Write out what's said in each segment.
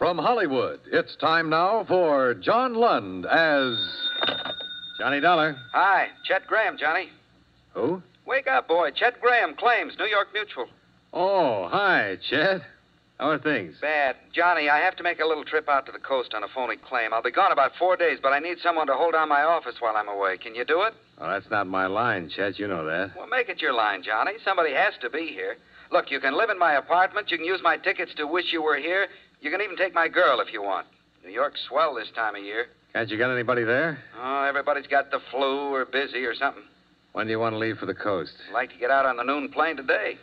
From Hollywood, it's time now for John Lund as. Johnny Dollar. Hi, Chet Graham, Johnny. Who? Wake up, boy. Chet Graham claims New York Mutual. Oh, hi, Chet. How are things? Bad. Johnny, I have to make a little trip out to the coast on a phony claim. I'll be gone about four days, but I need someone to hold down my office while I'm away. Can you do it? Oh, that's not my line, Chet. You know that. Well, make it your line, Johnny. Somebody has to be here. Look, you can live in my apartment. You can use my tickets to wish you were here. You can even take my girl if you want. New York's swell this time of year. Can't you get anybody there? Oh, everybody's got the flu or busy or something. When do you want to leave for the coast? I'd like to get out on the noon plane today.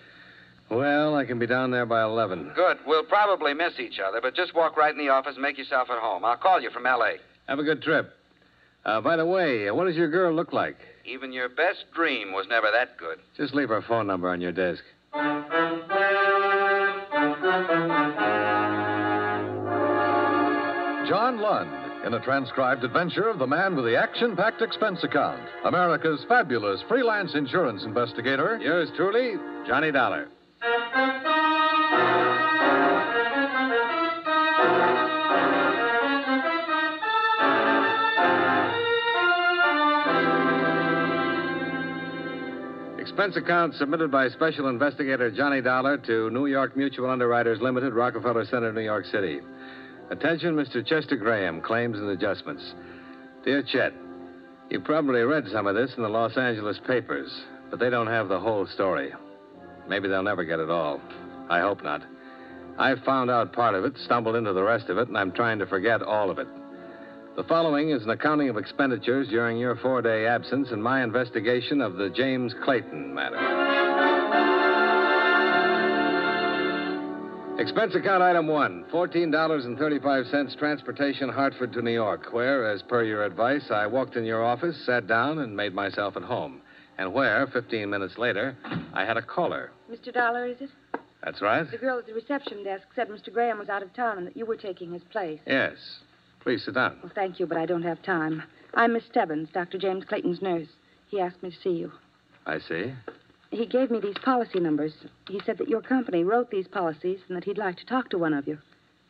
Well, I can be down there by 11. Good. We'll probably miss each other, but just walk right in the office and make yourself at home. I'll call you from L.A. Have a good trip. Uh, by the way, uh, what does your girl look like? Even your best dream was never that good. Just leave her phone number on your desk. John Lund in a transcribed adventure of the man with the action packed expense account, America's fabulous freelance insurance investigator. Yours truly, Johnny Dollar. Expense account submitted by Special Investigator Johnny Dollar to New York Mutual Underwriters Limited, Rockefeller Center, New York City. Attention, Mr. Chester Graham, claims and adjustments. Dear Chet, you probably read some of this in the Los Angeles papers, but they don't have the whole story. Maybe they'll never get it all. I hope not. I found out part of it, stumbled into the rest of it, and I'm trying to forget all of it. The following is an accounting of expenditures during your four day absence and my investigation of the James Clayton matter. Expense account item one $14.35 transportation Hartford to New York, where, as per your advice, I walked in your office, sat down, and made myself at home. And where, 15 minutes later, I had a caller. Mr. Dollar, is it? That's right? The girl at the reception desk said Mr. Graham was out of town and that you were taking his place. Yes. Please sit down. Well, thank you, but I don't have time. I'm Miss Stebbins, Dr. James Clayton's nurse. He asked me to see you. I see. He gave me these policy numbers. He said that your company wrote these policies and that he'd like to talk to one of you.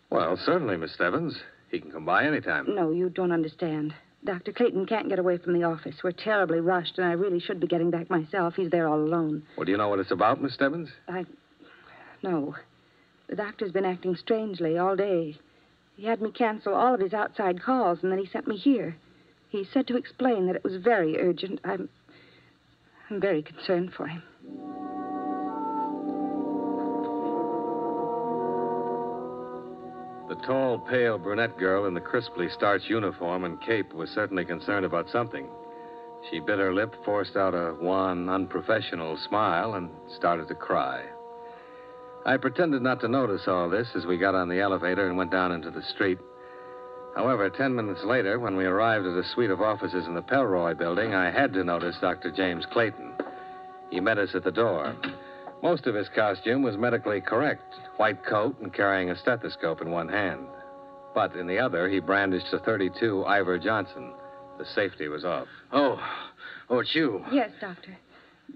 Well, certainly, Miss Stebbins. He can come by any time. No, you don't understand. Dr. Clayton can't get away from the office. We're terribly rushed, and I really should be getting back myself. He's there all alone. Well, do you know what it's about, Miss Stebbins? I. No. The doctor's been acting strangely all day. He had me cancel all of his outside calls, and then he sent me here. He said to explain that it was very urgent. I'm. I'm very concerned for him. The tall, pale brunette girl in the crisply starched uniform and cape was certainly concerned about something. She bit her lip, forced out a wan, unprofessional smile, and started to cry. I pretended not to notice all this as we got on the elevator and went down into the street. However, ten minutes later, when we arrived at a suite of offices in the Pelroy building, I had to notice Dr. James Clayton. He met us at the door. Most of his costume was medically correct white coat and carrying a stethoscope in one hand. But in the other, he brandished a 32 Iver Johnson. The safety was off. Oh, oh, it's you. Yes, Doctor.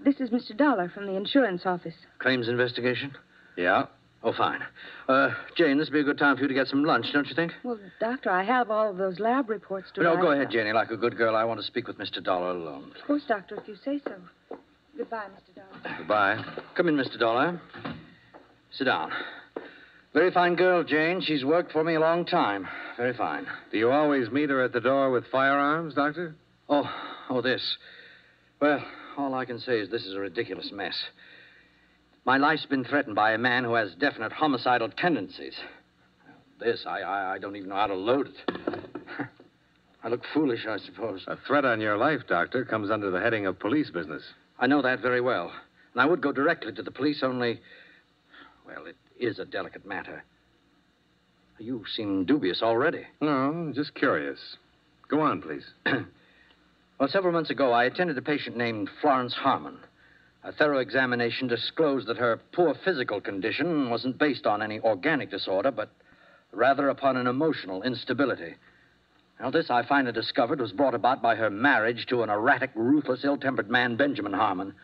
This is Mr. Dollar from the insurance office. Claims investigation? Yeah? Oh, fine. Uh, Jane, this would be a good time for you to get some lunch, don't you think? Well, Doctor, I have all of those lab reports to No, go ahead, Janie. Like a good girl, I want to speak with Mr. Dollar alone. Of course, Doctor, if you say so. Goodbye, Mr. Dollar. Goodbye. Come in, Mr. Dollar. Sit down. Very fine girl, Jane. She's worked for me a long time. Very fine. Do you always meet her at the door with firearms, Doctor? Oh, oh, this. Well, all I can say is this is a ridiculous mess. My life's been threatened by a man who has definite homicidal tendencies. This, I, I, I don't even know how to load it. I look foolish, I suppose. A threat on your life, Doctor, comes under the heading of police business. I know that very well. And I would go directly to the police, only. Well, it is a delicate matter. You seem dubious already. No, just curious. Go on, please. Well, several months ago, I attended a patient named Florence Harmon. A thorough examination disclosed that her poor physical condition wasn't based on any organic disorder, but rather upon an emotional instability. Now, this, I finally discovered, was brought about by her marriage to an erratic, ruthless, ill tempered man, Benjamin Harmon.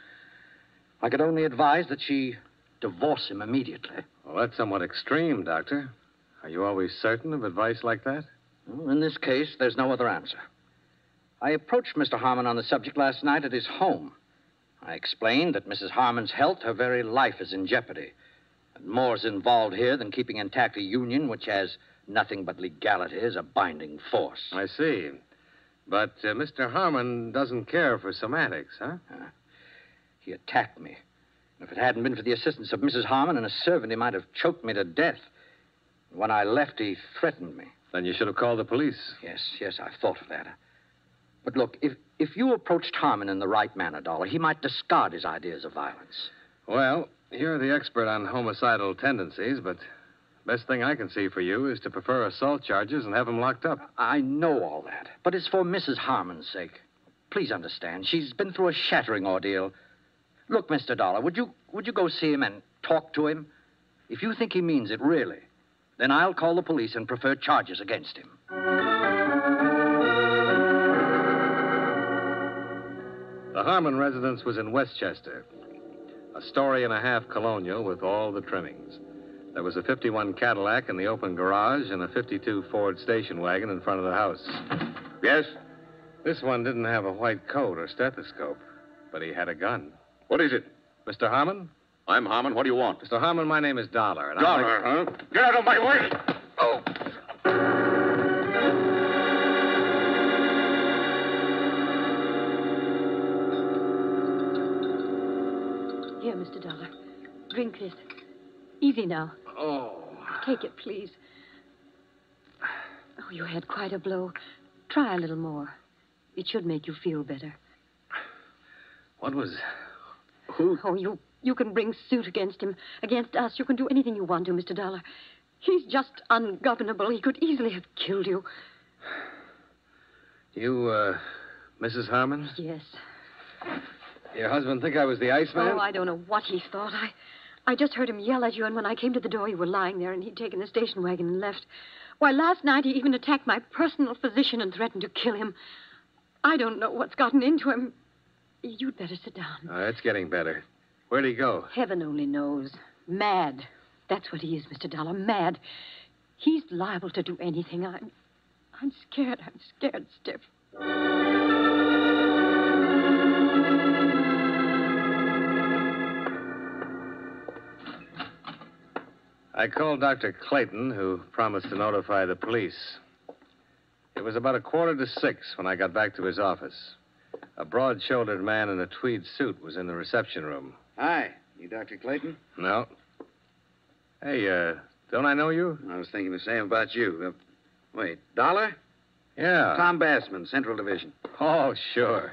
I could only advise that she divorce him immediately. Well, that's somewhat extreme, Doctor. Are you always certain of advice like that? Well, in this case, there's no other answer. I approached Mr. Harmon on the subject last night at his home. I explained that Mrs. Harmon's health, her very life, is in jeopardy. And more's involved here than keeping intact a union which has nothing but legality as a binding force. I see. But uh, Mr. Harmon doesn't care for semantics, huh? He attacked me. If it hadn't been for the assistance of Mrs. Harmon and a servant, he might have choked me to death. When I left, he threatened me. Then you should have called the police. Yes, yes, I've thought of that. But look, if, if you approached Harmon in the right manner, Dollar, he might discard his ideas of violence. Well, you're the expert on homicidal tendencies, but best thing I can see for you is to prefer assault charges and have him locked up. I know all that, but it's for Mrs. Harmon's sake. Please understand, she's been through a shattering ordeal. Look, Mr. Dollar, would you would you go see him and talk to him? If you think he means it really, then I'll call the police and prefer charges against him. The Harmon residence was in Westchester, a story and a half colonial with all the trimmings. There was a 51 Cadillac in the open garage and a 52 Ford station wagon in front of the house. Yes? This one didn't have a white coat or stethoscope, but he had a gun. What is it? Mr. Harmon? I'm Harmon. What do you want? Mr. Harmon, my name is Dollar. And I'd like- Dollar, huh? Get out of my way! Oh! Mr. Dollar. Drink this. Easy now. Oh. Take it, please. Oh, you had quite a blow. Try a little more. It should make you feel better. What was. Who. Oh, you you can bring suit against him, against us. You can do anything you want to, Mr. Dollar. He's just ungovernable. He could easily have killed you. You, uh. Mrs. Harmon? Yes. Your husband think I was the Iceman? Oh, I don't know what he thought. I I just heard him yell at you, and when I came to the door, you were lying there, and he'd taken the station wagon and left. Why, last night he even attacked my personal physician and threatened to kill him. I don't know what's gotten into him. You'd better sit down. Oh, it's getting better. Where'd he go? Heaven only knows. Mad. That's what he is, Mr. Dollar. Mad. He's liable to do anything. I'm I'm scared. I'm scared stiff. I called Dr. Clayton, who promised to notify the police. It was about a quarter to six when I got back to his office. A broad shouldered man in a tweed suit was in the reception room. Hi. You Dr. Clayton? No. Hey, uh, don't I know you? I was thinking the same about you. Uh, wait, Dollar? Yeah. Tom Bassman, Central Division. Oh, sure.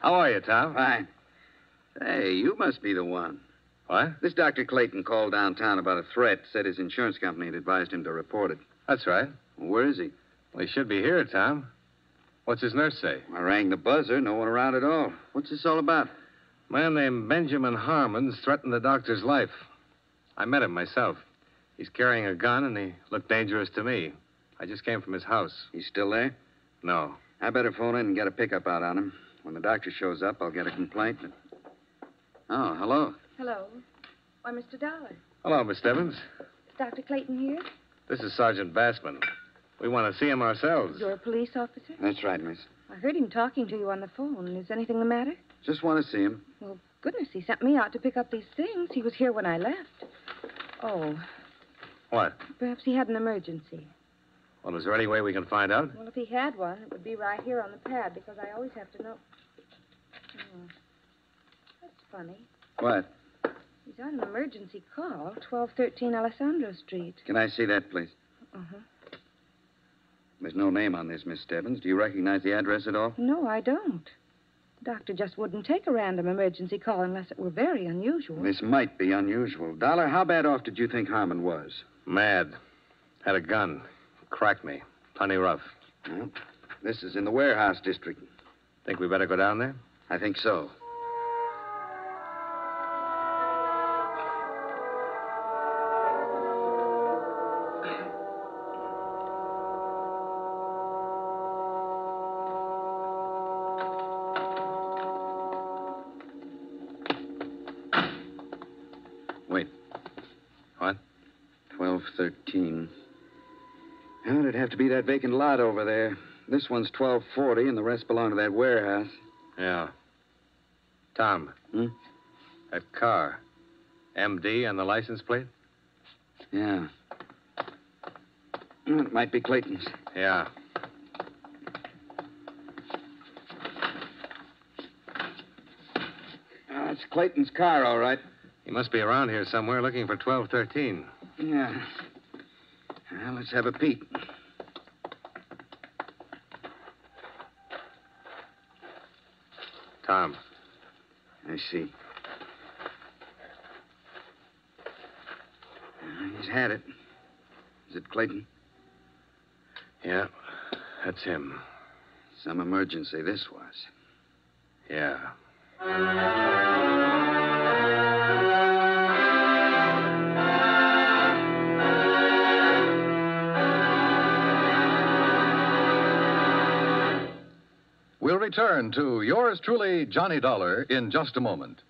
How are you, Tom? Fine. Hey, you must be the one. What? This Dr. Clayton called downtown about a threat, said his insurance company had advised him to report it. That's right. Where is he? Well, he should be here, Tom. What's his nurse say? I rang the buzzer, no one around at all. What's this all about? A man named Benjamin Harmon's threatened the doctor's life. I met him myself. He's carrying a gun, and he looked dangerous to me. I just came from his house. He's still there? No. I better phone in and get a pickup out on him. When the doctor shows up, I'll get a complaint. Oh, hello. Hello. Why, Mr. Dollar. Hello, Miss Stebbins. Is Dr. Clayton here? This is Sergeant Bassman. We want to see him ourselves. You're a police officer? That's right, miss. I heard him talking to you on the phone. Is anything the matter? Just want to see him. Well, goodness, he sent me out to pick up these things. He was here when I left. Oh, What? perhaps he had an emergency. Well, is there any way we can find out? Well, if he had one, it would be right here on the pad because I always have to know. Hmm. That's funny. What? He's on an emergency call, 1213 Alessandro Street. Can I see that, please? Uh-huh. There's no name on this, Miss Stebbins. Do you recognize the address at all? No, I don't. The doctor just wouldn't take a random emergency call unless it were very unusual. This might be unusual. Dollar, how bad off did you think Harmon was? Mad. Had a gun. Cracked me. Plenty rough. Well, this is in the warehouse district. Think we better go down there? I think so. Be that vacant lot over there. This one's 1240, and the rest belong to that warehouse. Yeah. Tom. Hmm? That car. MD on the license plate? Yeah. It might be Clayton's. Yeah. It's Clayton's car, all right. He must be around here somewhere looking for 1213. Yeah. Well, let's have a peek. Tom. I see. He's had it. Is it Clayton? Yeah, that's him. Some emergency this was. Yeah. We'll return to yours truly, Johnny Dollar, in just a moment.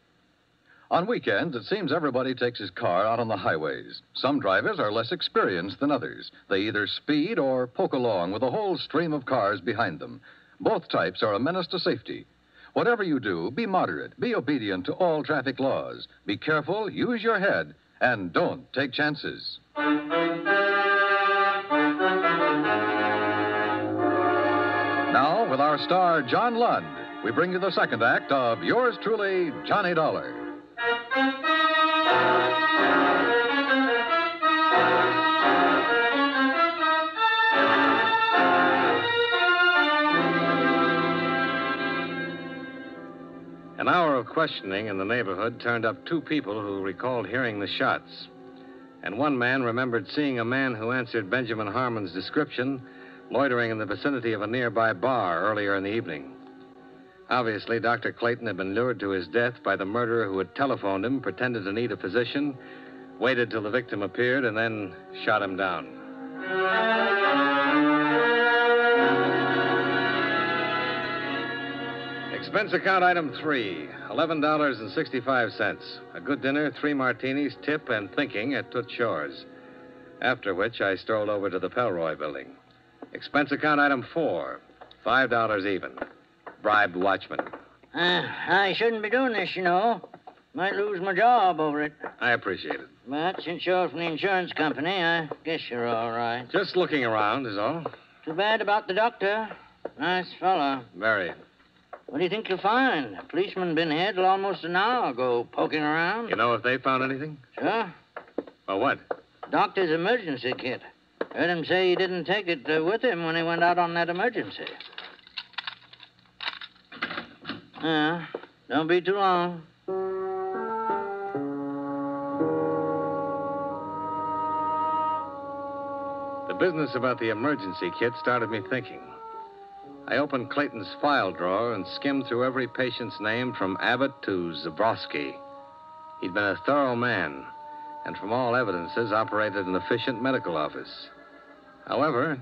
On weekends, it seems everybody takes his car out on the highways. Some drivers are less experienced than others. They either speed or poke along with a whole stream of cars behind them. Both types are a menace to safety. Whatever you do, be moderate, be obedient to all traffic laws. Be careful, use your head, and don't take chances. With our star, John Lund, we bring you the second act of yours truly, Johnny Dollar. An hour of questioning in the neighborhood turned up two people who recalled hearing the shots. And one man remembered seeing a man who answered Benjamin Harmon's description loitering in the vicinity of a nearby bar earlier in the evening. Obviously, Dr. Clayton had been lured to his death by the murderer who had telephoned him, pretended to need a physician, waited till the victim appeared, and then shot him down. Expense account item three $11.65. A good dinner, three martinis, tip, and thinking at Toots Shor's. After which, I strolled over to the Pelroy building. Expense account item four $5 even. Bribed watchman. Uh, I shouldn't be doing this, you know. Might lose my job over it. I appreciate it. But since you're from the insurance company, I guess you're all right. Just looking around is all. Too bad about the doctor. Nice fellow. Very. What do you think you'll find? A policeman been here till almost an hour ago, poking around. You know if they found anything? Sure. Well, what? Doctor's emergency kit. Heard him say he didn't take it uh, with him when he went out on that emergency. Yeah, don't be too long. The business about the emergency kit started me thinking. I opened Clayton's file drawer and skimmed through every patient's name from Abbott to Zabrowski. He'd been a thorough man, and from all evidences, operated an efficient medical office. However,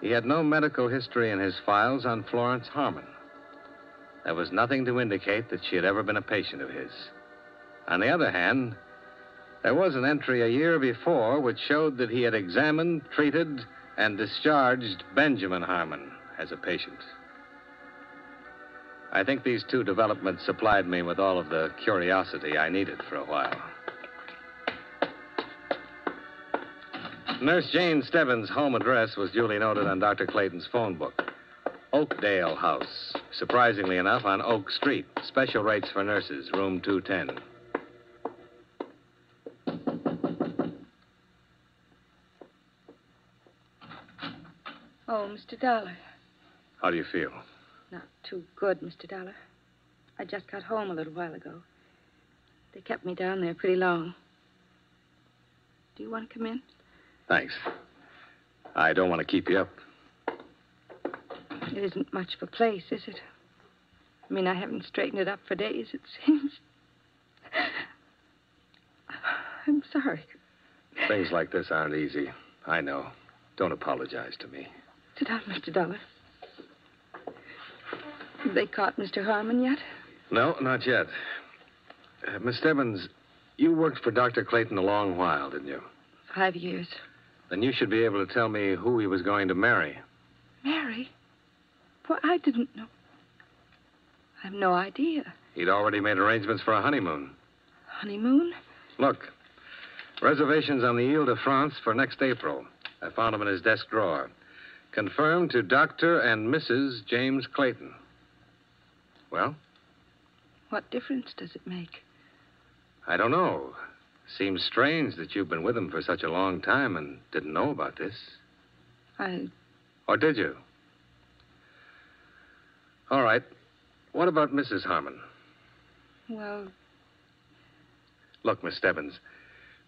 he had no medical history in his files on Florence Harmon. There was nothing to indicate that she had ever been a patient of his. On the other hand, there was an entry a year before which showed that he had examined, treated, and discharged Benjamin Harmon as a patient. I think these two developments supplied me with all of the curiosity I needed for a while. Nurse Jane Stebbins' home address was duly noted on Dr. Clayton's phone book. Oakdale House. Surprisingly enough, on Oak Street. Special rates for nurses, room 210. Oh, Mr. Dollar. How do you feel? Not too good, Mr. Dollar. I just got home a little while ago. They kept me down there pretty long. Do you want to come in? Thanks. I don't want to keep you up. It isn't much of a place, is it? I mean, I haven't straightened it up for days, it seems. I'm sorry. Things like this aren't easy. I know. Don't apologize to me. Sit down, Mr. Dollar. Have they caught Mr. Harmon yet? No, not yet. Uh, Miss Stebbins, you worked for Dr. Clayton a long while, didn't you? Five years. Then you should be able to tell me who he was going to marry. Mary? Well, I didn't know. I've no idea. He'd already made arrangements for a honeymoon. Honeymoon? Look, reservations on the Ile de France for next April. I found them in his desk drawer. Confirmed to Dr. and Mrs. James Clayton. Well, What difference does it make? I don't know. Seems strange that you've been with him for such a long time and didn't know about this. I. Or did you? All right. What about Mrs. Harmon? Well, Look, Miss Stebbins,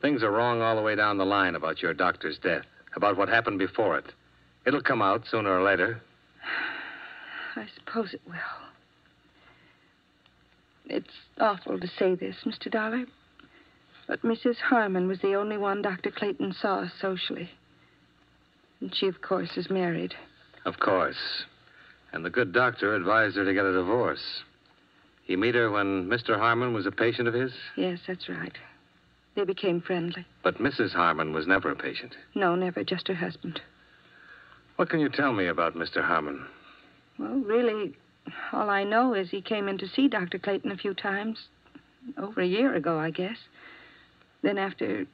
things are wrong all the way down the line about your doctor's death, about what happened before it. It'll come out sooner or later. I suppose it will. It's awful to say this, Mr. Dollar, but Mrs. Harmon was the only one Dr. Clayton saw socially. And she, of course, is married. Of course. And the good doctor advised her to get a divorce. He met her when Mr. Harmon was a patient of his? Yes, that's right. They became friendly. But Mrs. Harmon was never a patient. No, never, just her husband. What can you tell me about Mr. Harmon? Well, really, all I know is he came in to see Dr. Clayton a few times. Over a year ago, I guess. Then after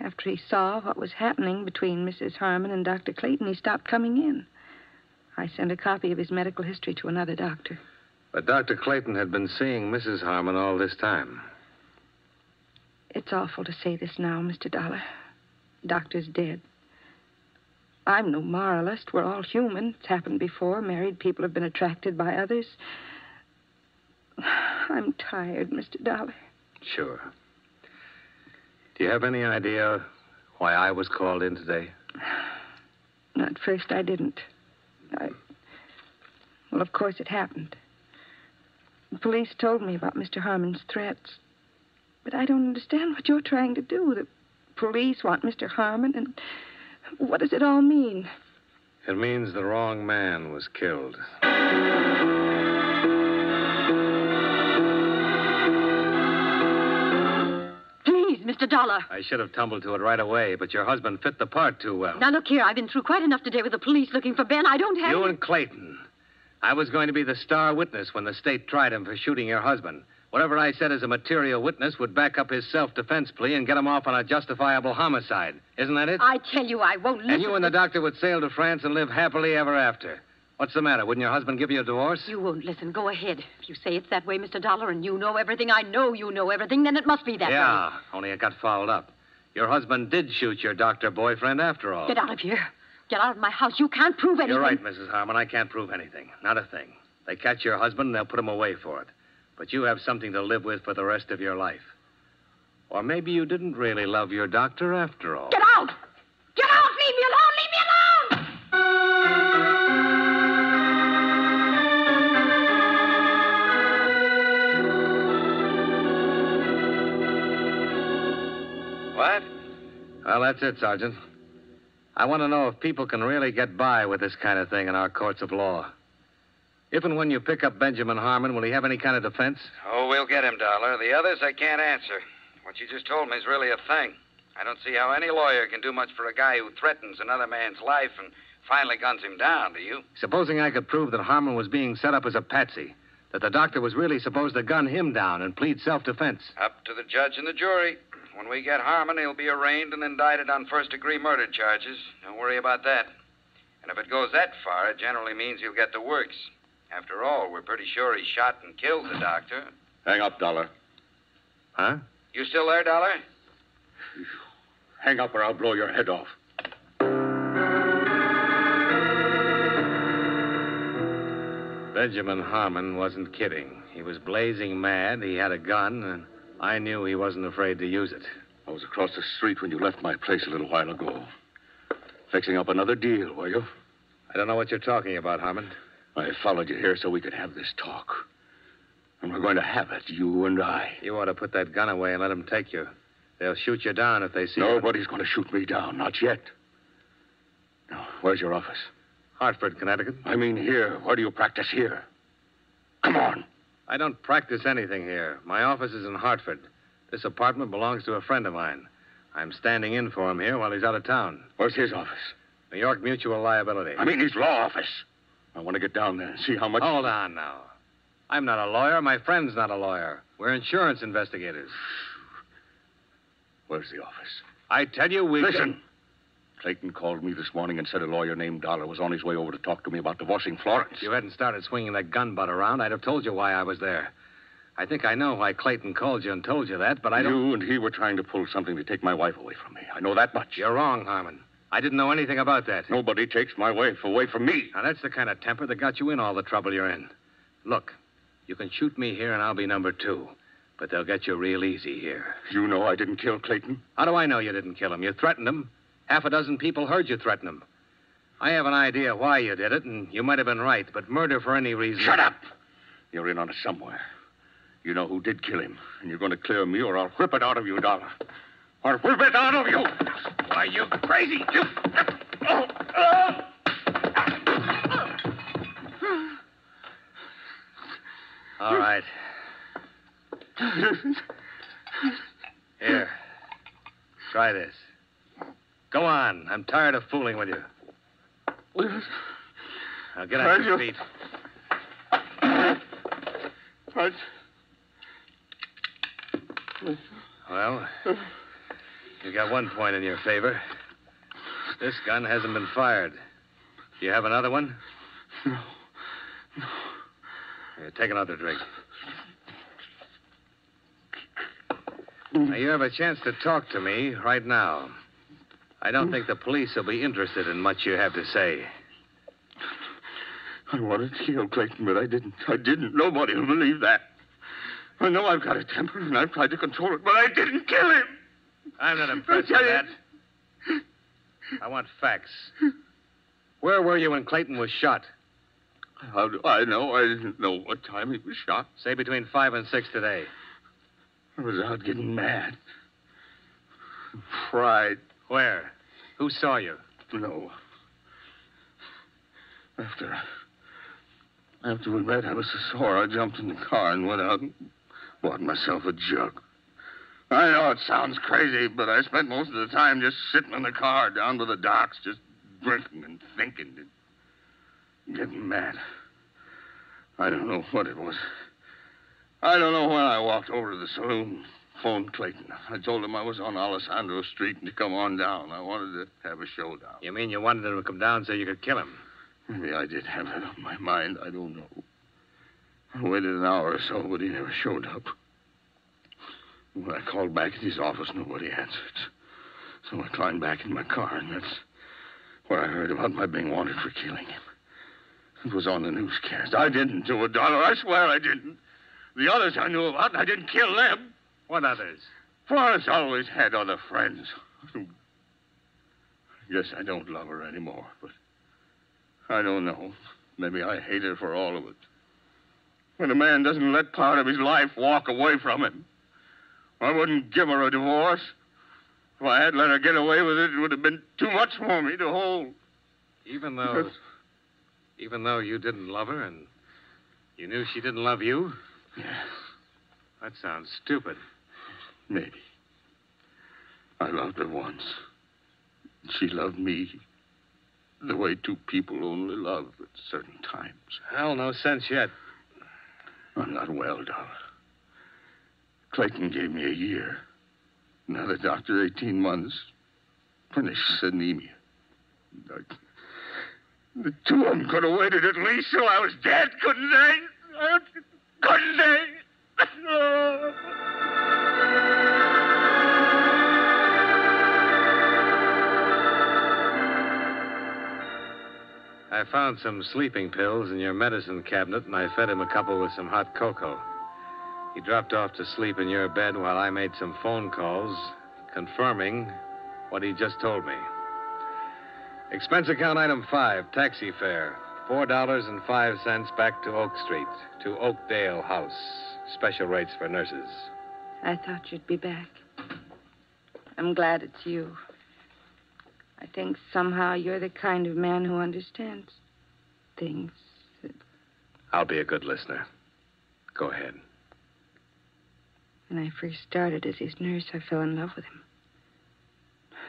after he saw what was happening between Mrs. Harmon and Dr. Clayton, he stopped coming in. I sent a copy of his medical history to another doctor. But Dr. Clayton had been seeing Mrs. Harmon all this time. It's awful to say this now, Mr. Dollar. Doctor's dead. I'm no moralist. We're all human. It's happened before. Married people have been attracted by others. I'm tired, Mr. Dollar. Sure. Do you have any idea why I was called in today? At first, I didn't. I. Well, of course, it happened. The police told me about Mr. Harmon's threats. But I don't understand what you're trying to do. The police want Mr. Harmon, and what does it all mean? It means the wrong man was killed. Please, Mr. Dollar. I should have tumbled to it right away, but your husband fit the part too well. Now, look here. I've been through quite enough today with the police looking for Ben. I don't have. You and Clayton. I was going to be the star witness when the state tried him for shooting your husband. Whatever I said as a material witness would back up his self defense plea and get him off on a justifiable homicide. Isn't that it? I tell you, I won't listen. and you and the doctor would sail to France and live happily ever after. What's the matter? Wouldn't your husband give you a divorce? You won't listen. Go ahead. If you say it's that way, Mr. Dollar, and you know everything, I know you know everything, then it must be that yeah, only it got fouled up. Your husband did shoot your doctor boyfriend after all. Get out of here. Get out of my house. You can't prove anything. You're right, Mrs. Harmon. I can't prove anything. Not a thing. They catch your husband and they'll put him away for it. But you have something to live with for the rest of your life. Or maybe you didn't really love your doctor after all. Get out! What? Well, that's it, Sergeant. I want to know if people can really get by with this kind of thing in our courts of law. If and when you pick up Benjamin Harmon, will he have any kind of defense? Oh, we'll get him, Dollar. The others I can't answer. What you just told me is really a thing. I don't see how any lawyer can do much for a guy who threatens another man's life and finally guns him down, do you? Supposing I could prove that Harmon was being set up as a patsy, that the doctor was really supposed to gun him down and plead self defense. Up to the judge and the jury. When we get Harmon, he'll be arraigned and indicted on first degree murder charges. Don't worry about that. And if it goes that far, it generally means he'll get the works. After all, we're pretty sure he shot and killed the doctor. Hang up, Dollar. Huh? You still there, Dollar? Hang up or I'll blow your head off. Benjamin Harmon wasn't kidding. He was blazing mad. He had a gun, and I knew he wasn't afraid to use it. I was across the street when you left my place a little while ago. Fixing up another deal, were you? I don't know what you're talking about, Harmon. I followed you here so we could have this talk. And we're going to have it, you and I. You ought to put that gun away and let them take you. They'll shoot you down if they see you. Nobody's going to shoot me down, not yet. Now, where's your office? Hartford, Connecticut. I mean, here. Where do you practice here? Come on. I don't practice anything here. My office is in Hartford. This apartment belongs to a friend of mine. I'm standing in for him here while he's out of town. Where's his office? New York Mutual Liability. I mean his law office. I want to get down there and see how much. Hold on now. I'm not a lawyer. My friend's not a lawyer. We're insurance investigators. Where's the office? I tell you, we. Listen. Clayton called me this morning and said a lawyer named Dollar was on his way over to talk to me about divorcing Florence. If you hadn't started swinging that gun butt around, I'd have told you why I was there. I think I know why Clayton called you and told you that, but I don't. You and he were trying to pull something to take my wife away from me. I know that much. You're wrong, Harmon. I didn't know anything about that. Nobody takes my wife away from me. Now, that's the kind of temper that got you in all the trouble you're in. Look, you can shoot me here and I'll be number two. But they'll get you real easy here. You know I didn't kill Clayton. How do I know you didn't kill him? You threatened him. Half a dozen people heard you threaten him. I have an idea why you did it, and you might have been right, but murder for any reason. Shut up! You're in on it somewhere. You know who did kill him, and you're going to clear me, or I'll whip it out of you, Dollar. I'll whip it out of you! Why, you crazy! You... Oh, oh. All right. Here. Try this. Go on. I'm tired of fooling with you. Now get on your feet. What? Well, you got one point in your favor. This gun hasn't been fired. Do you have another one? No. Here, take another drink. Now, you have a chance to talk to me right now. I don't think the police will be interested in much you have to say. I wanted to kill Clayton, but I didn't. I didn't. Nobody will believe that. I know I've got a temper, and I've tried to control it, but I didn't kill him. I'm not impressed with that. I want facts. Where were you when Clayton was shot? How do I know? I didn't know what time he was shot. Say between five and six today. I was out getting mad. Fried. Where? Who saw you? No. After after we met, I was so sore. I jumped in the car and went out and bought myself a jug. I know it sounds crazy, but I spent most of the time just sitting in the car down by the docks, just drinking and thinking and getting mad. I don't know what it was. I don't know when I walked over to the saloon, phoned Clayton. I told him I was on Alessandro Street and to come on down. I wanted to have a showdown. You mean you wanted him to come down so you could kill him? Maybe I did have that on my mind. I don't know. I waited an hour or so, but he never showed up. When I called back at his office, nobody answered. So I climbed back in my car, and that's where I heard about my being wanted for killing him. It was on the newscast. I didn't do it, Dollar. I swear I didn't. The others I knew about, and I didn't kill them. What others? Florence always had other friends. Guess I don't love her anymore, but I don't know. Maybe I hate her for all of it. When a man doesn't let part of his life walk away from him, I wouldn't give her a divorce. If I had let her get away with it, it would have been too much for me to hold. Even though. Even though you didn't love her and you knew she didn't love you? Yes, That sounds stupid. Maybe. I loved her once. She loved me the way two people only love at certain times. Hell, no sense yet. I'm not well, Dollar. Clayton gave me a year. Now the doctor, 18 months. Pernicious anemia. I- the two of them could have waited at least till I was dead, couldn't they? Couldn't they? Oh. I found some sleeping pills in your medicine cabinet, and I fed him a couple with some hot cocoa. He dropped off to sleep in your bed while I made some phone calls, confirming what he just told me. Expense account item five, taxi fare. Four dollars and five cents back to Oak Street, to Oakdale House. Special rates for nurses. I thought you'd be back. I'm glad it's you. I think somehow you're the kind of man who understands things. I'll be a good listener. Go ahead. When I first started as his nurse, I fell in love with him.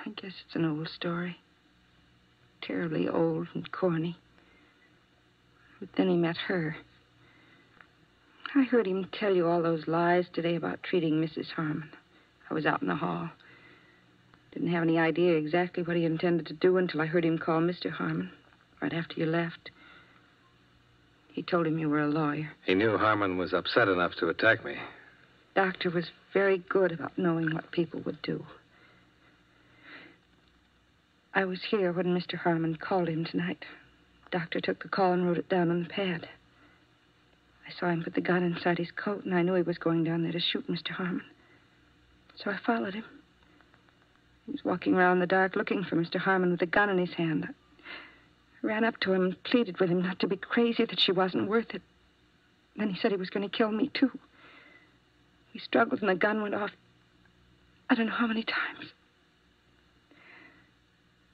I guess it's an old story. Terribly old and corny. But then he met her. I heard him tell you all those lies today about treating Mrs. Harmon. I was out in the hall. Didn't have any idea exactly what he intended to do until I heard him call Mr. Harmon right after you left. He told him you were a lawyer. He knew Harmon was upset enough to attack me. Doctor was very good about knowing what people would do. I was here when Mr. Harmon called him tonight. Doctor took the call and wrote it down on the pad. I saw him put the gun inside his coat, and I knew he was going down there to shoot Mr. Harmon. So I followed him. He was walking around in the dark looking for Mr. Harmon with a gun in his hand. I ran up to him and pleaded with him not to be crazy, that she wasn't worth it. Then he said he was going to kill me, too. We struggled, and the gun went off. I don't know how many times.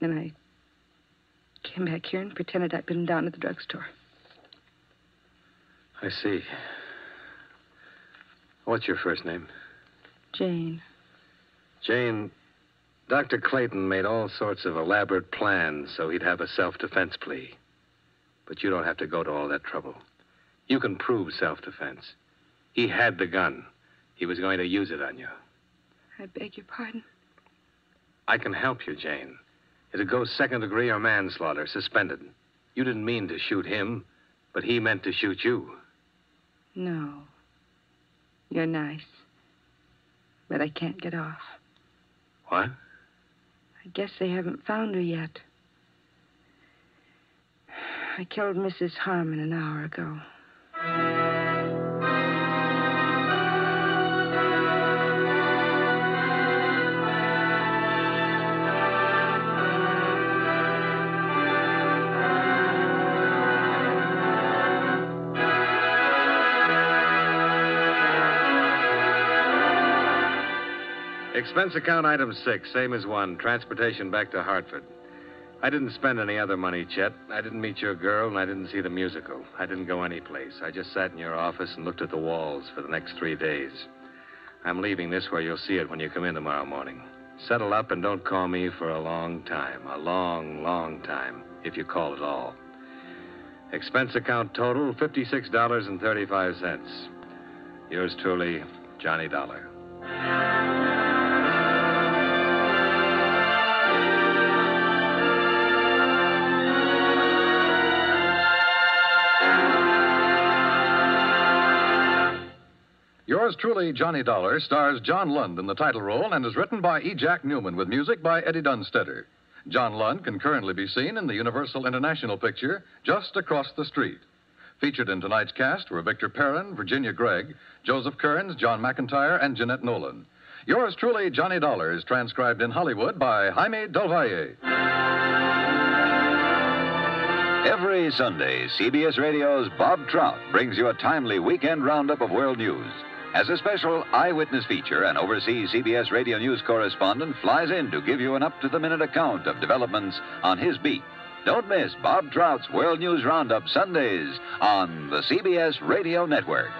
Then I came back here and pretended I'd been down at the drugstore. I see. What's your first name? Jane. Jane, Dr. Clayton made all sorts of elaborate plans so he'd have a self defense plea. But you don't have to go to all that trouble. You can prove self defense. He had the gun. He was going to use it on you. I beg your pardon. I can help you, Jane. It'd go second degree or manslaughter, suspended. You didn't mean to shoot him, but he meant to shoot you. No. You're nice. But I can't get off. What? I guess they haven't found her yet. I killed Mrs. Harmon an hour ago. Expense account item six, same as one. Transportation back to Hartford. I didn't spend any other money, Chet. I didn't meet your girl, and I didn't see the musical. I didn't go anyplace. I just sat in your office and looked at the walls for the next three days. I'm leaving this where you'll see it when you come in tomorrow morning. Settle up and don't call me for a long time. A long, long time, if you call at all. Expense account total $56.35. Yours truly, Johnny Dollar. Yours truly, Johnny Dollar, stars John Lund in the title role and is written by E. Jack Neuman with music by Eddie Dunstedter. John Lund can currently be seen in the Universal International picture Just Across the Street. Featured in tonight's cast were Victor Perrin, Virginia Gregg, Joseph Kearns, John McIntire, and Jeanette Nolan. Yours truly, Johnny Dollar, is transcribed in Hollywood by Jaime Del Valle. Every Sunday, CBS Radio's Bob Trout brings you a timely weekend roundup of world news. As a special eyewitness feature, an overseas CBS Radio News correspondent flies in to give you an up to the minute account of developments on his beat. Don't miss Bob Trout's World News Roundup Sundays on the CBS Radio Network.